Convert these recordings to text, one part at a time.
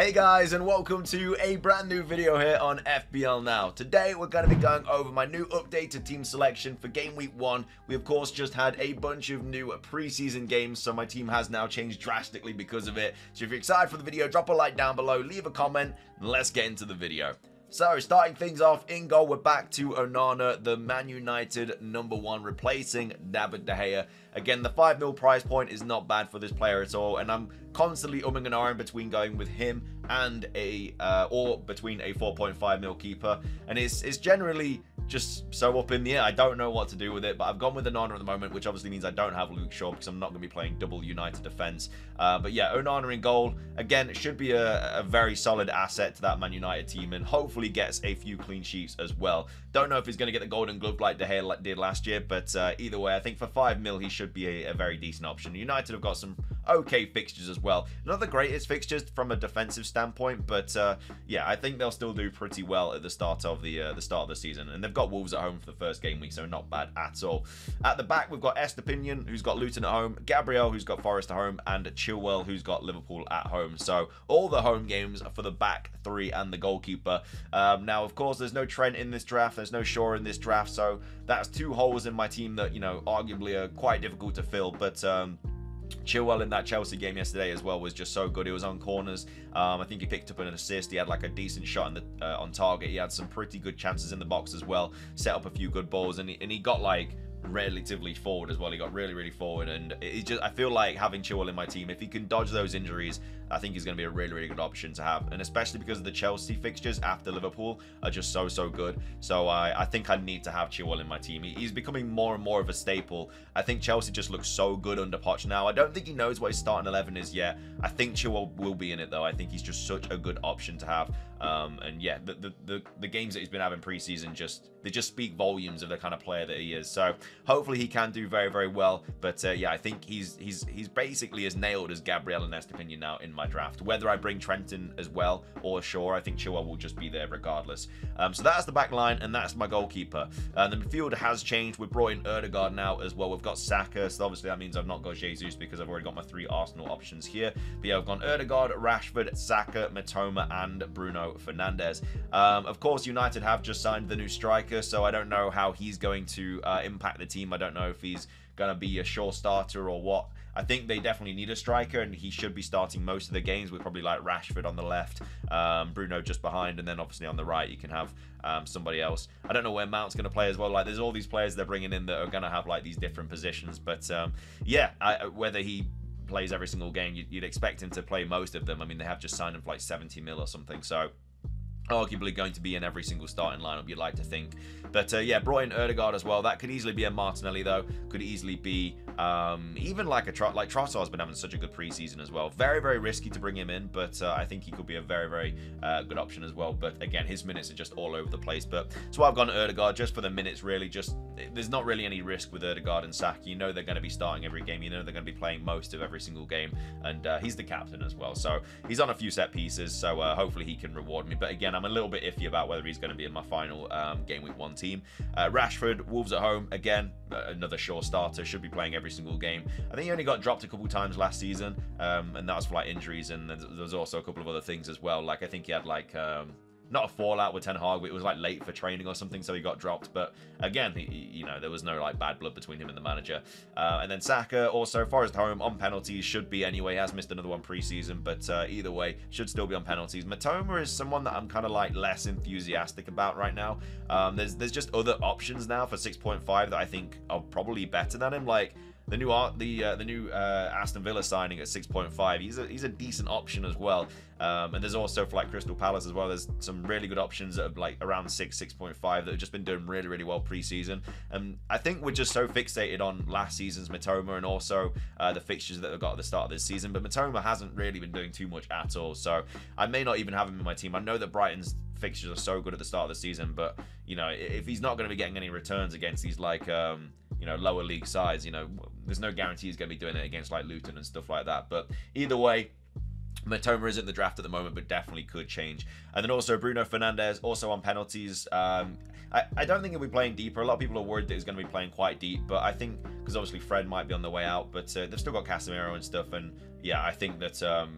Hey guys and welcome to a brand new video here on FPL Now. Today we're going to be going over my new updated team selection for game week 1. We of course just had a bunch of new preseason games so my team has now changed drastically because of it. So if you're excited for the video drop a like down below, leave a comment and let's get into the video. So, starting things off in goal, we're back to Onana, the Man United number one, replacing David De Gea. Again, the 5 mil price point is not bad for this player at all, and I'm constantly umming and ahhing between going with him and a, uh, or between a 4.5 mil keeper, and it's, it's generally just so up in the air. I don't know what to do with it, but I've gone with Onana at the moment, which obviously means I don't have Luke Shaw because I'm not going to be playing double United defense. Uh, but yeah, Onana in goal. Again, it should be a, a, very solid asset to that Man United team and hopefully gets a few clean sheets as well. Don't know if he's going to get the Golden Glove like De Gea did last year, but uh, either way, I think for 5 mil, he should be a, a very decent option. United have got some okay fixtures as well. Not the greatest fixtures from a defensive standpoint, but uh, yeah, I think they'll still do pretty well at the start of the uh, the start of the season. And they've got Wolves at home for the first game week, so not bad at all. At the back, we've got Estupiñán, who's got Luton at home, Gabriel, who's got Forest at home, and Chilwell, who's got Liverpool at home. So all the home games for the back three and the goalkeeper. Um, now, of course, there's no Trent in this draft. There's no Shaw in this draft, so that's two holes in my team that you know arguably are quite difficult to fill. But um, Chilwell in that Chelsea game yesterday as well was just so good. He was on corners. Um, I think he picked up an assist. He had like a decent shot the, uh, on target. He had some pretty good chances in the box as well. Set up a few good balls, and he, and he got like relatively forward as well. He got really, really forward, and it just I feel like having Chilwell in my team, if he can dodge those injuries, I think he's going to be a really, really good option to have, and especially because of the Chelsea fixtures after Liverpool are just so, so good. So I, I think I need to have Chilwell in my team. he's becoming more and more of a staple. I think Chelsea just looks so good under Poch now. I don't think he knows what his starting eleven is yet. I think Chilwell will be in it though. I think he's just such a good option to have. Um, and yeah, the, the, the the games that he's been having preseason just they just speak volumes of the kind of player that he is. So hopefully he can do very, very well. But uh, yeah, I think he's he's he's basically as nailed as Gabriel and Estupiñán now in my draft. Whether I bring Trent in as well or Shaw, I think Chua will just be there regardless. Um, so that's the back line and that's my goalkeeper. Uh, the midfield has changed. We've brought in Odegaard now as well. We've got Saka, so obviously that means I've not got Jesus because I've already got my three Arsenal options here. But yeah, I've gone Odegaard, Rashford, Saka, Mitoma, and Bruno Fernandes. Um, of course, United have just signed the new striker, so I don't know how he's going to uh, impact the team. I don't know if he's going to be a sure starter or what. I think they definitely need a striker, and he should be starting most of the games with probably like Rashford on the left, um, Bruno just behind, and then obviously on the right you can have um, somebody else. I don't know where Mount's going to play as well. Like there's all these players they're bringing in that are going to have like these different positions, but um, yeah, I, whether he plays every single game, you'd, you'd expect him to play most of them. I mean, they have just signed him for like 70 mil or something, so arguably going to be in every single starting lineup you'd like to think. But uh, yeah, brought in Odegaard as well. That could easily be a Martinelli though. Could easily be um, even like a Trot. Like Trossard's been having such a good preseason as well. Very very risky to bring him in, but uh, I think he could be a very very uh, good option as well. But again, his minutes are just all over the place. But so I've gone Odegaard just for the minutes. Really, just there's not really any risk with Odegaard and Saka. You know they're going to be starting every game. You know they're going to be playing most of every single game, and uh, he's the captain as well. So he's on a few set pieces. So uh, hopefully he can reward me. But again, I'm a little bit iffy about whether he's going to be in my final um, game week one team. Uh, Rashford, Wolves at home, again, another sure starter, should be playing every single game. I think he only got dropped a couple times last season, um, and that was for like injuries, and there's also a couple of other things as well. Like I think he had like um, not a fallout with Ten Hag, it was like late for training or something, so he got dropped. But again, he, you know, there was no like bad blood between him and the manager. Uh, and then Saka, also Forest home on penalties, should be anyway. Has missed another one preseason, but uh, either way, should still be on penalties. Mitoma is someone that I'm kind of like less enthusiastic about right now. Um, there's there's just other options now for 6.5 that I think are probably better than him. Like the new art, the uh, the new uh, Aston Villa signing at 6.5. He's a he's a decent option as well. Um, and there's also for like Crystal Palace as well. There's some really good options that are like around six, 6.5 that have just been doing really, really well preseason. And I think we're just so fixated on last season's Mitoma and also uh, the fixtures that they've got at the start of this season. But Mitoma hasn't really been doing too much at all. So I may not even have him in my team. I know that Brighton's fixtures are so good at the start of the season, but you know if he's not going to be getting any returns against these like um, you know lower league sides, you know there's no guarantee he's going to be doing it against like Luton and stuff like that. But either way, Mitoma isn't the draft at the moment, but definitely could change. And then also Bruno Fernandes, also on penalties. Um, I, I don't think he'll be playing deeper. A lot of people are worried that he's going to be playing quite deep, but I think because obviously Fred might be on the way out, but uh, they've still got Casemiro and stuff. And yeah, I think that um,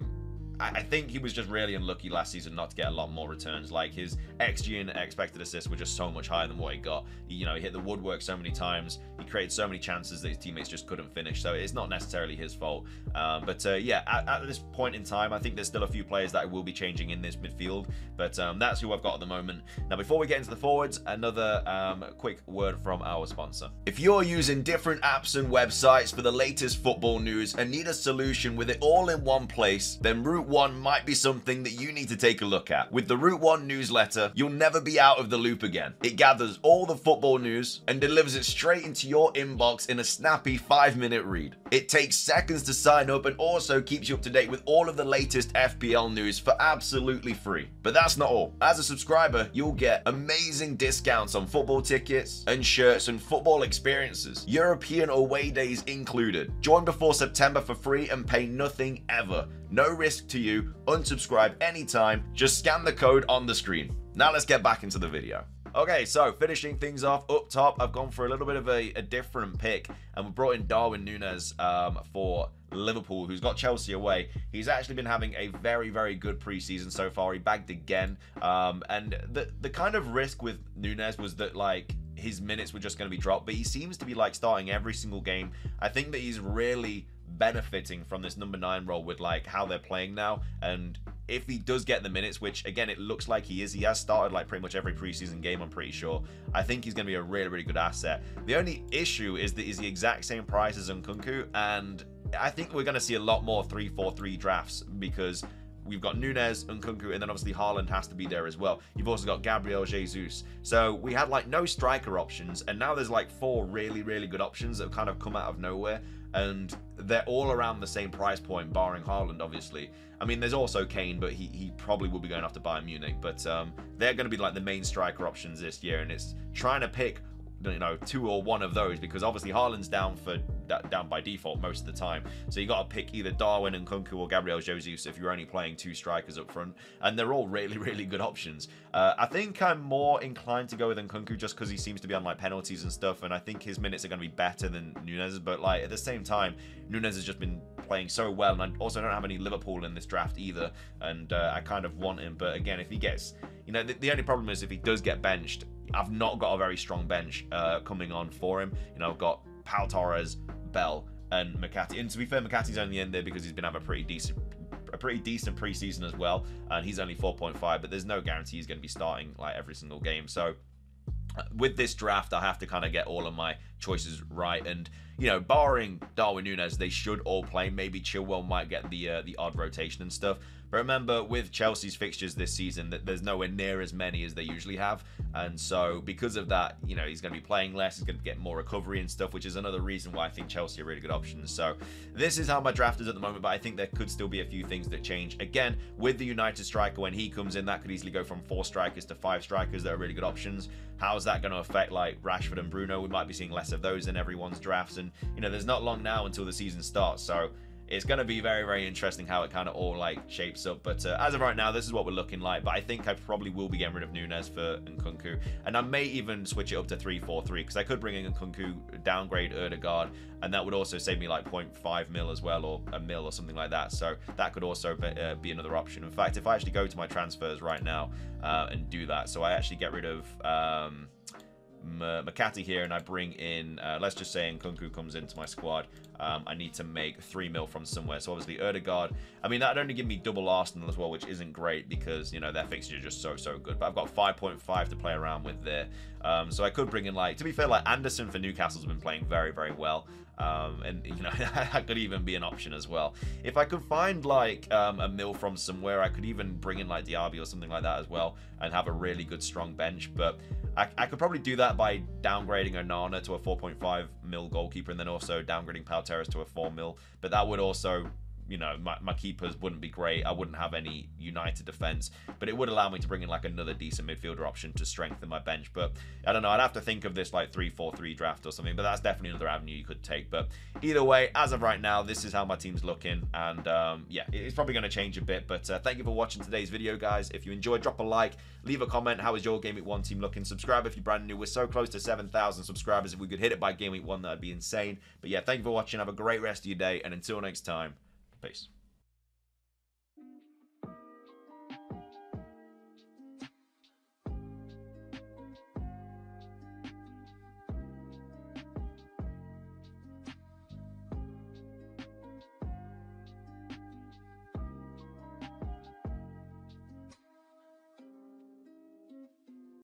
I think he was just really unlucky last season not to get a lot more returns. Like his XG and expected assists were just so much higher than what he got. You know, he hit the woodwork so many times. He created so many chances that his teammates just couldn't finish. So it's not necessarily his fault. Um, but uh, yeah, at, at, this point in time, I think there's still a few players that will be changing in this midfield. But um, that's who I've got at the moment. Now, before we get into the forwards, another um, quick word from our sponsor. If you're using different apps and websites for the latest football news and need a solution with it all in one place, then Route 1 might be something that you need to take a look at. With the Route 1 newsletter, you'll never be out of the loop again. It gathers all the football news and delivers it straight into your inbox in a snappy 5 minute read. It takes seconds to sign up and also keeps you up to date with all of the latest FPL news for absolutely free. But that's not all. As a subscriber, you'll get amazing discounts on football tickets and shirts and football experiences. European away days included. Join before September for free and pay nothing ever. No risk to you. Unsubscribe anytime. Just scan the code on the screen. Now let's get back into the video. Okay, so finishing things off up top, I've gone for a little bit of a, a different pick, and we brought in Darwin Nunez um, for Liverpool, who's got Chelsea away. He's actually been having a very, very good preseason so far. He bagged again, um, and the the kind of risk with Nunez was that like his minutes were just going to be dropped, but he seems to be like starting every single game. I think that he's really benefiting from this number nine role with like how they're playing now and if he does get the minutes, which again it looks like he is, he has started like pretty much every preseason game. I'm pretty sure. I think he's going to be a really really good asset. The only issue is that he's the exact same price as Nkunku, and I think we're going to see a lot more 3-4-3 drafts because we've got Nunez, Nkunku, and then obviously Haaland has to be there as well. You've also got Gabriel Jesus. So we had like no striker options, and now there's like four really, really good options that have kind of come out of nowhere and they're all around the same price point, barring Haaland, obviously. I mean, there's also Kane, but he, he probably will be going off to Bayern Munich. But um, they're going to be like the main striker options this year, and it's trying to pick you know two or one of those because obviously Haaland's down for down by default most of the time. So you got to pick either Darwin and Kunku or Gabriel Jesus if you're only playing two strikers up front, and they're all really really good options. Uh, I think I'm more inclined to go with Nkunku just because he seems to be on like penalties and stuff, and I think his minutes are going to be better than Nunez. But like at the same time, Nunez has just been playing so well, and I also don't have any Liverpool in this draft either, and uh, I kind of want him. But again, if he gets, you know, the, the only problem is if he does get benched, I've not got a very strong bench uh, coming on for him. You know, I've got Pau Torres, Bell, and McCarthy. And to be fair, McCarthy's only in there because he's been having a pretty decent a pretty decent preseason as well, and he's only 4.5. But there's no guarantee he's going to be starting like every single game. So uh, with this draft, I have to kind of get all of my choices right. And you know, barring Darwin Nunez, they should all play. Maybe Chilwell might get the uh, the odd rotation and stuff. But remember, with Chelsea's fixtures this season, that there's nowhere near as many as they usually have, and so because of that, you know, he's going to be playing less. He's going to get more recovery and stuff, which is another reason why I think Chelsea are really good options. So this is how my draft is at the moment, but I think there could still be a few things that change. Again, with the United striker, when he comes in, that could easily go from four strikers to five strikers that are really good options. How is that going to affect like Rashford and Bruno? We might be seeing less of those in everyone's drafts, and you know, there's not long now until the season starts, so it's going to be very, very interesting how it kind of all like shapes up. But uh, as of right now, this is what we're looking like. But I think I probably will be getting rid of Nunez for Nkunku. And I may even switch it up to 3-4-3 because I could bring in Nkunku, downgrade Odegaard, and that would also save me like 0.5 mil as well or a mil or something like that. So that could also be, uh, be another option. In fact, if I actually go to my transfers right now uh, and do that, so I actually get rid of... Um, McCarthy here and I bring in, uh, let's just say Nkunku comes into my squad, um, I need to make 3 mil from somewhere. So obviously Odegaard, I mean, that'd only give me double Arsenal as well, which isn't great because, you know, their fixtures are just so, so good. But I've got 5.5 to play around with there. Um, so I could bring in, like, to be fair, like, Anderson for Newcastle's been playing very, very well. Um, and, you know, that could even be an option as well. If I could find, like, um, a mill from somewhere, I could even bring in, like, Diaby or something like that as well and have a really good, strong bench. But I, I could probably do that by downgrading Onana to a 4.5 mil goalkeeper and then also downgrading Pau Torres to a 4 mil. But that would also you know, my, my keepers wouldn't be great. I wouldn't have any United defense, but it would allow me to bring in like another decent midfielder option to strengthen my bench. But I don't know. I'd have to think of this like 3 4 3 draft or something, but that's definitely another avenue you could take. But either way, as of right now, this is how my team's looking. And um, yeah, it's probably going to change a bit. But uh, thank you for watching today's video, guys. If you enjoyed, drop a like, leave a comment. How is your Game Week 1 team looking? Subscribe if you're brand new. We're so close to 7,000 subscribers. If we could hit it by Game Week 1, that'd be insane. But yeah, thank you for watching. Have a great rest of your day. And until next time, Peace.